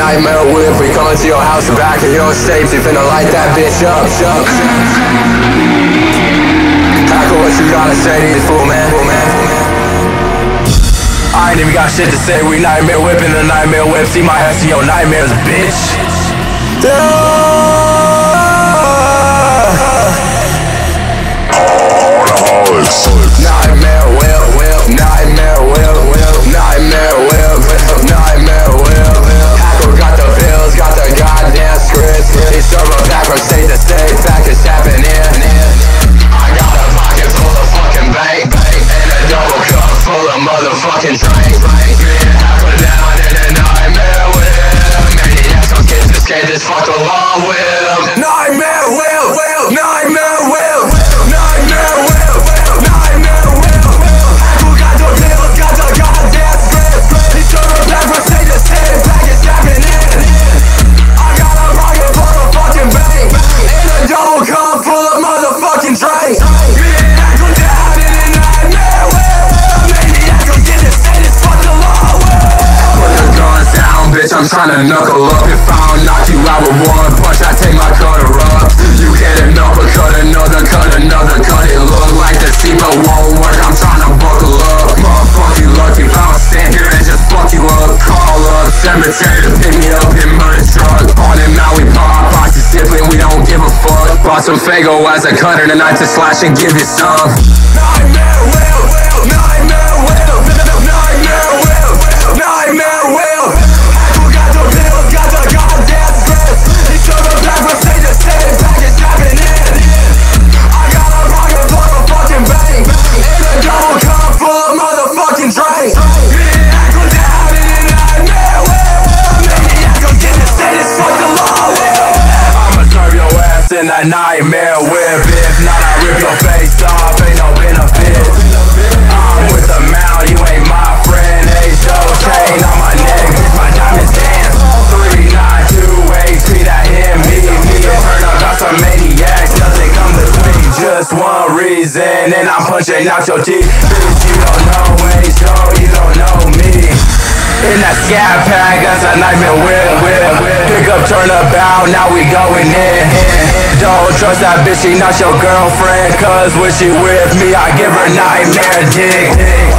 We coming to your house, back of your safety, finna light that bitch up. up. Hackle, what you gotta say to this fool, man? I ain't even got shit to say. We nightmare whipping the nightmare whip. See my ass in your nightmares, bitch. Nightmare of motherfucking drink. Getting halfway down in a nightmare whip. Maniacs gon' get this kid, just fuck along tryna knuckle up If I don't knock you out with one. Punch, I take my cutter up You hit another, cut another, cut another Cut. It look like the seatbelt won't work. I'm tryna buckle up. Motherfucking lucky if I don't stand here and just fuck you up. Call up Sematary to pick me up in murder truck. Haunted Mound we pop, boxes sipping, we don't give a fuck. Bought some Faygo as a cutter tonight to slash and give you some. Nightmare in a nightmare whip. If not, I rip your face off. Ain't no benefit. I'm with the mount, you ain't my friend. Hey, show chain on my neck, my diamonds dance. Three nine two eight three that hit me. Me and up, got some maniacs. Nothing come between, just one reason, and I'm punching out your teeth. Bitch, you don't know, hey, show you don't know me. In that scat pack, that's a nightmare whip, whip. Pick up, Turnabout, now we going in. Don't trust that bitch, she not your girlfriend. Cause when she with me, I give her nightmare dick.